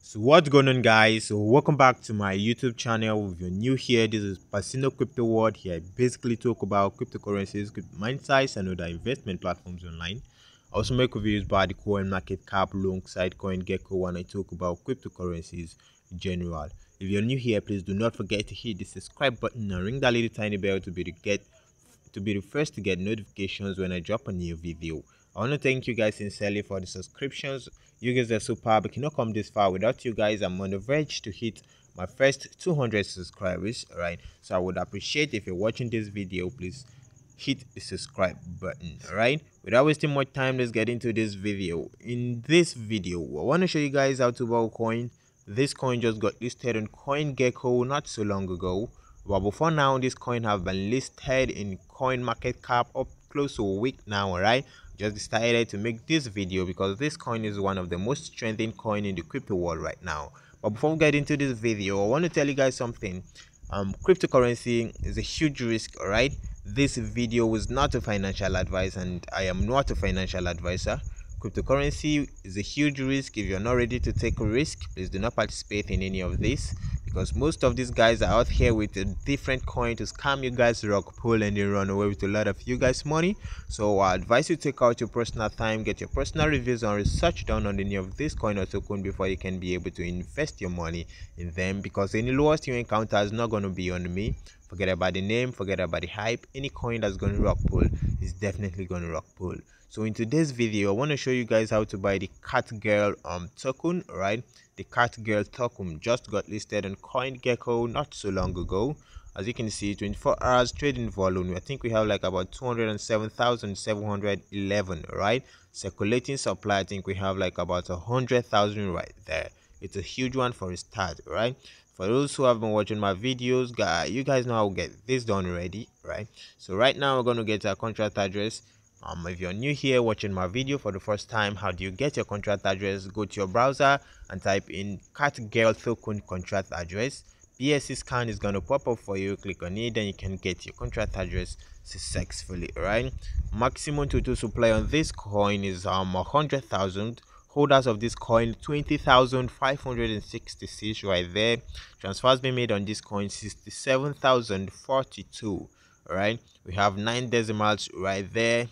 So what's going on guys? So welcome back to my YouTube channel. If you're new here, this is Pasino Crypto World. Here I basically talk about cryptocurrencies, crypto mine sites and other investment platforms online. I also make reviews about the coin market cap alongside CoinGecko when I talk about cryptocurrencies in general. If you're new here, please do not forget to hit the subscribe button and ring that little tiny bell to be the get to be the first to get notifications when I drop a new video. I want to thank you guys sincerely for the subscriptions. You guys are superb. I cannot come this far without you guys. I'm on the verge to hit my first 200 subscribers. right? So I would appreciate if you're watching this video, please hit the subscribe button. Right. Without wasting much time, let's get into this video. In this video, I want to show you guys how to buy a coin. This coin just got listed on CoinGecko not so long ago. But before now, this coin have been listed in Coin Market Cap up close to a week now. right? just decided to make this video because this coin is one of the most trending coin in the crypto world right now. But before we get into this video i want to tell you guys something. Um cryptocurrency is a huge risk all right this video is not a financial advice and i am not a financial advisor. Cryptocurrency is a huge risk. If you're not ready to take a risk please do not participate in any of this because most of these guys are out here with a different coin to scam you guys rug pull and they run away with a lot of you guys money. So i advise you to take out your personal time get your personal reviews and research done on any of this coin or token before you can be able to invest your money in them. Because any lowest you encounter is not going to be on me forget about the name forget about the hype. Any coin that's going to rug pull is definitely going to rug pull so in today's video i want to show you guys how to buy the cat girl um token right the cat girl token just got listed on coingecko not so long ago. As you can see 24 hours trading volume. I think we have like about 207,711 right circulating supply i think we have like about a hundred thousand right there. It's a huge one for a start right for those who have been watching my videos guys you guys know how to get this done already right? So right now we're going to get our contract address. Um if you're new here watching my video for the first time how do you get your contract address? Go to your browser and type in catgirl token contract address. Bsc scan is going to pop up for you. Click on it then you can get your contract address successfully right? Maximum total supply on this coin is um 100,000 holders of this coin 20,566 right there. Transfers being made on this coin 67,042 right? We have nine decimals right there.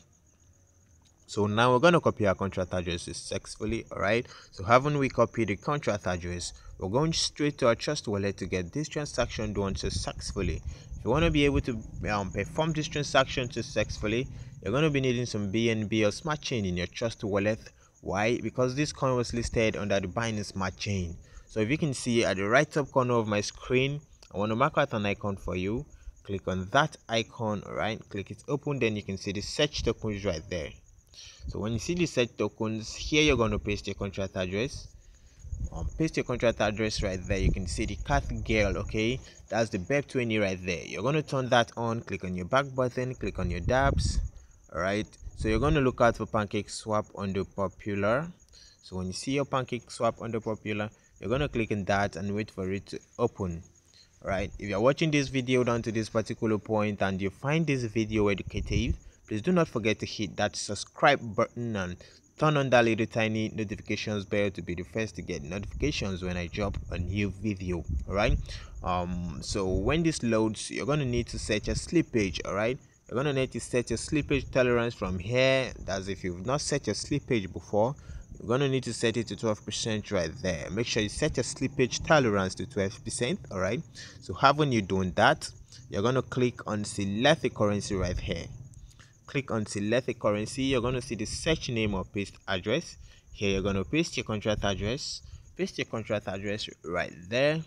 So now we're going to copy our contract address successfully all right? So haven't we copied the contract address? We're going straight to our trust wallet to get this transaction done successfully. If you want to be able to um, perform this transaction successfully you're going to be needing some bnb or smart chain in your trust wallet why? Because this coin was listed under the binance smart chain. So if you can see at the right top corner of my screen i want to mark out an icon for you. Click on that icon right? Click it open then you can see the search tokens right there. So when you see the search tokens here you're going to paste your contract address. Um, paste your contract address right there. You can see the cat girl okay? That's the bep 20 right there. You're going to turn that on. Click on your back button. Click on your dApps all right so you're going to look out for pancake swap on the popular. So when you see your pancake swap on the popular you're going to click on that and wait for it to open right? If you're watching this video down to this particular point and you find this video educative please do not forget to hit that subscribe button and turn on that little tiny notifications bell to be the first to get notifications when i drop a new video all right? Um so when this loads you're going to need to set your slippage all right you're going to need to set your slippage tolerance from here. That's if you've not set your slippage before you're going to need to set it to 12 percent right there. Make sure you set your slippage tolerance to 12 percent all right so haven't you done that you're going to click on select the currency right here. Click on select a currency. You're going to see the search name or paste address. Here you're going to paste your contract address. Paste your contract address right there.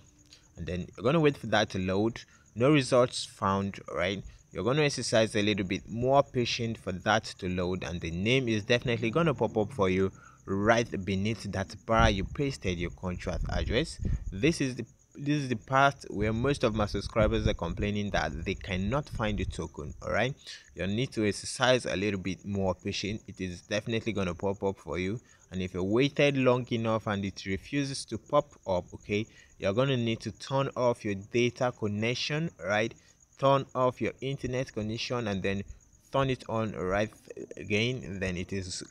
And then you're going to wait for that to load. No results found right you're going to exercise a little bit more patient for that to load and the name is definitely going to pop up for you right beneath that bar. You pasted your contract address. This is the this is the part where most of my subscribers are complaining that they cannot find the token all right? You need to exercise a little bit more patient. It is definitely going to pop up for you. And if you waited long enough and it refuses to pop up okay you're going to need to turn off your data connection right turn off your internet connection and then turn it on right again then it is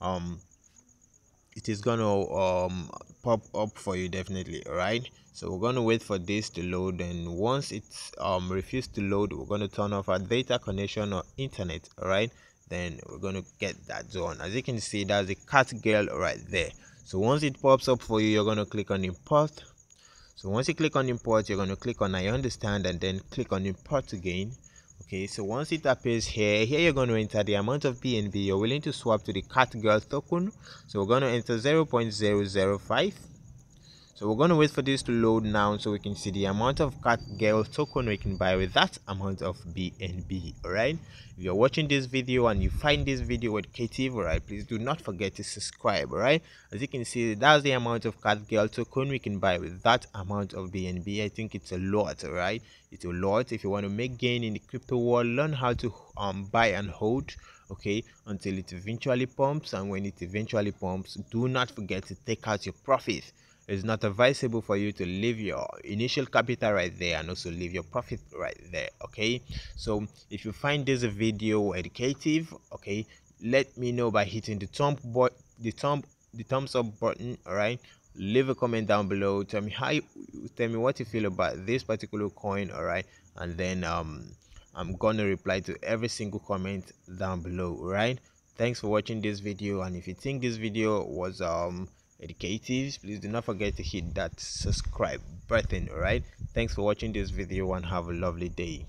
um it is gonna um pop up for you definitely all right so we're to wait for this to load and once it's um refused to load we're to turn off our data connection or internet all right then we're to get that zone. As you can see that's the cat girl right there. So once it pops up for you you're to click on import so once you click on import you're going to click on i understand and then click on import again. Okay so once it appears here here you're going to enter the amount of bnb you're willing to swap to the cat girl token. So we're going to enter 0.005 so we're going to wait for this to load now so we can see the amount of cat girl token we can buy with that amount of bnb all right if you're watching this video and you find this video educative all right please do not forget to subscribe all right as you can see that's the amount of cat girl token we can buy with that amount of bnb i think it's a lot all right it's a lot if you want to make gain in the crypto world. Learn how to um buy and hold okay until it eventually pumps. And when it eventually pumps do not forget to take out your profit it's not advisable for you to leave your initial capital right there and also leave your profit right there okay? So if you find this video educative okay let me know by hitting the thumb but the thumb the thumbs up button all right leave a comment down below. Tell me how you, tell me what you feel about this particular coin all right and then um i'm gonna reply to every single comment down below right thanks for watching this video and if you think this video was um educative please do not forget to hit that subscribe button all right thanks for watching this video and have a lovely day